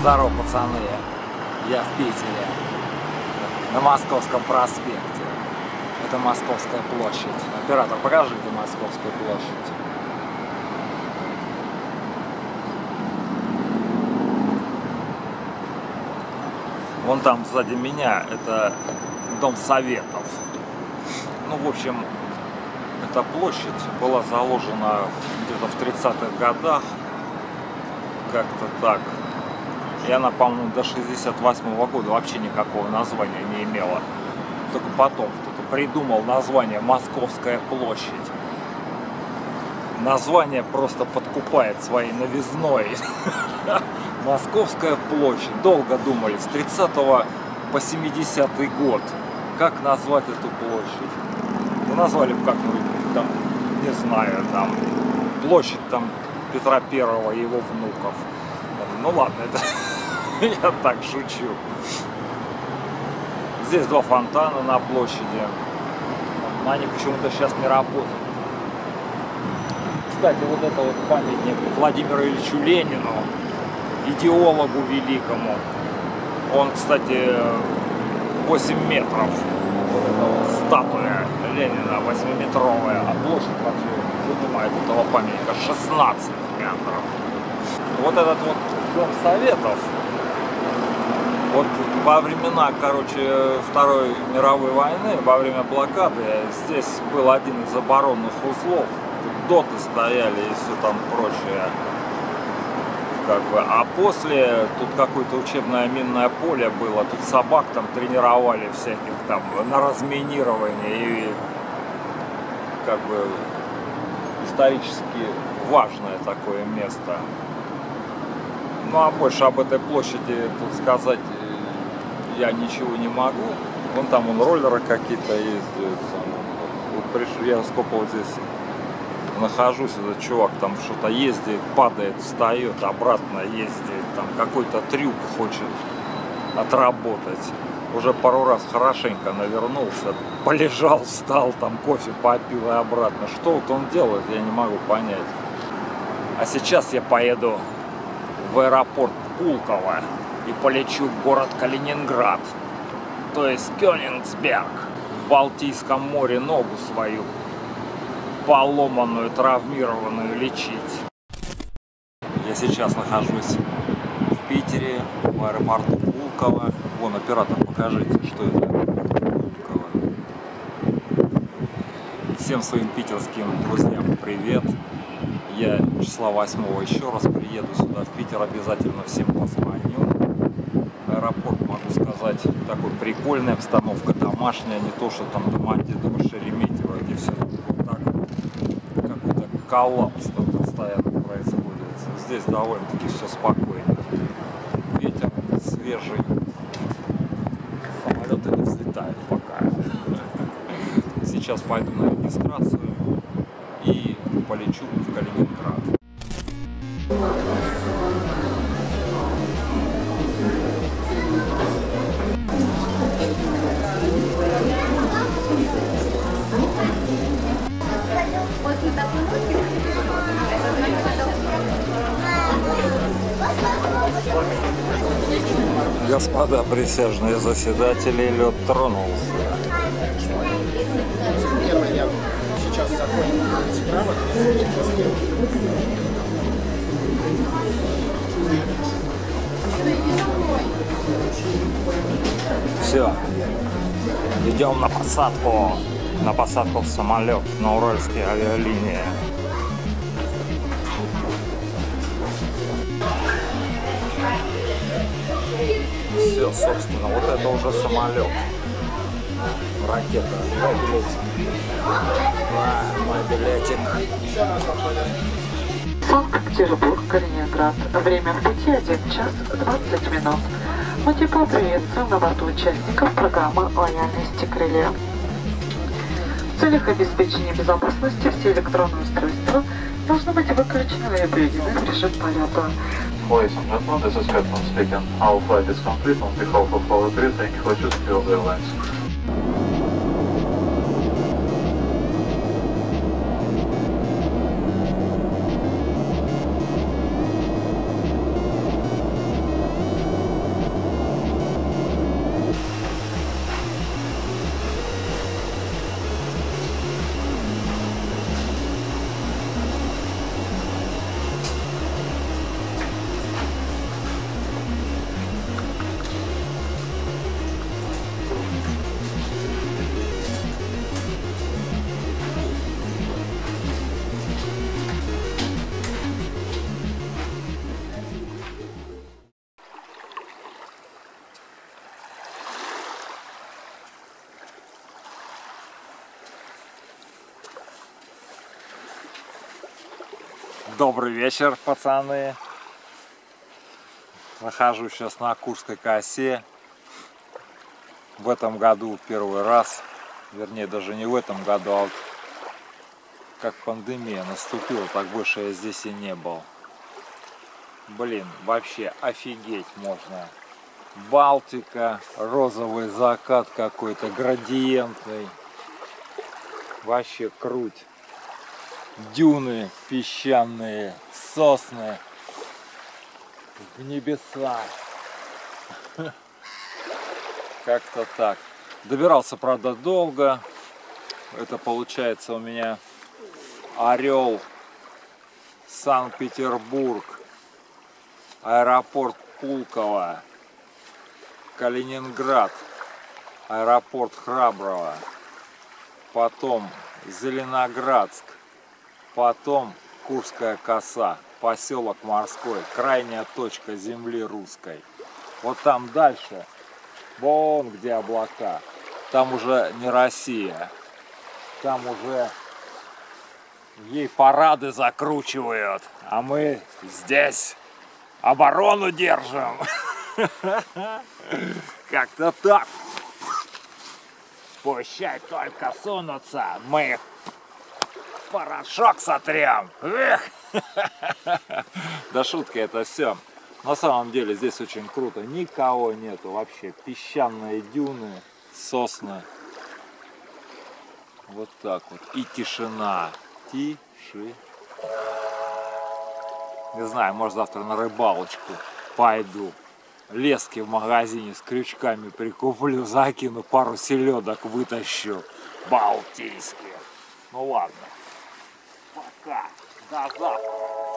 Здорово, пацаны. Я в Питере. На Московском проспекте. Это Московская площадь. Оператор, покажите Московскую площадь. Вон там сзади меня это Дом Советов. Ну, в общем, эта площадь была заложена где-то в 30-х годах. Как-то так. И она, по-моему, до 68 -го года вообще никакого названия не имела. Только потом кто-то придумал название Московская площадь. Название просто подкупает своей новизной. Московская площадь. Долго думали, с 30 по 70 год. Как назвать эту площадь? Ну, назвали бы как-нибудь там, не знаю, там, площадь там Петра Первого и его внуков. Ну ладно, это я так шучу. Здесь два фонтана на площади. Они почему-то сейчас не работают. Кстати, вот это вот памятник Владимиру Ильичу Ленину, идеологу великому. Он, кстати, 8 метров. Вот эта вот статуя Ленина 8-метровая, а площадь вообще занимает этого памятника 16 метров. Вот этот вот Дом Советов, во времена, короче, Второй мировой войны, во время блокады, здесь был один из оборонных узлов. Тут доты стояли и все там прочее. Как бы. А после тут какое-то учебное минное поле было, тут собак там тренировали всяких там на разминирование и как бы исторически важное такое место. Ну а больше об этой площади тут сказать я ничего не могу. Вон там он роллеры какие-то ездят. Вот пришел, я сколько вот здесь нахожусь, этот чувак там что-то ездит, падает, встает, обратно ездит, там какой-то трюк хочет отработать. Уже пару раз хорошенько навернулся, полежал, встал, там кофе попил и обратно. Что вот он делает, я не могу понять. А сейчас я поеду в аэропорт Пулково и полечу в город Калининград, то есть Кёнигсберг, в Балтийском море ногу свою поломанную, травмированную лечить. Я сейчас нахожусь в Питере, в аэропорту Пулково. Вон, оператор, покажите, что это Пулково. Всем своим питерским друзьям привет. Я числа 8 еще раз приеду сюда, в Питер, обязательно всем позвоню. Аэропорт, могу сказать, такой прикольная обстановка, домашняя, не то, что там Домодедово, Шереметьево, где все вот так какой-то коллапс там постоянно происходит. Здесь довольно-таки все спокойно. Ветер свежий. Самолеты не взлетают пока. Сейчас пойду на регистрацию и полечу в Калининград. Господа присяжные заседатели, лед тронулся. Все. Идем на посадку. На посадку в самолет на Уральские авиалинии. Все, собственно, вот это уже самолет. Ракета. Мой билетик. Да, мой билетик. Санкт-Петербург, Калининград. Время в пути 1 час 20 минут. Мы тепло приветствуем на борту участников программы лояльности крылья. В целях обеспечения безопасности все электронные устройства должны быть выключены и приведены в режим полета. Ladies and gentlemen, this is Captain speaking. Our flight is complete on behalf of our crew. Thank you for choosing Field Airlines. Добрый вечер, пацаны. Нахожусь сейчас на Курской косе. В этом году первый раз, вернее даже не в этом году, а вот как пандемия наступила, так больше я здесь и не был. Блин, вообще офигеть можно. Балтика, розовый закат какой-то, градиентный. Вообще круть. Дюны песчаные, сосны в небеса. Как-то так. Добирался, правда, долго. Это получается у меня Орел, Санкт-Петербург, аэропорт Пулково, Калининград, аэропорт Храброво, потом Зеленоградск, потом Курская коса, поселок Морской, крайняя точка земли русской. Вот там дальше, вон где облака, там уже не Россия, там уже ей парады закручивают, а мы здесь оборону держим. Как-то так. Пущай только сунутся, мы их порошок сотрем. Эх! Да шутка это все. На самом деле здесь очень круто. Никого нету вообще. Песчаные дюны, сосны. Вот так вот. И тишина. Тиши. Не знаю, может завтра на рыбалочку пойду. Лески в магазине с крючками прикуплю, закину, пару селедок вытащу. Балтийские. Ну ладно. Пока. До завтра.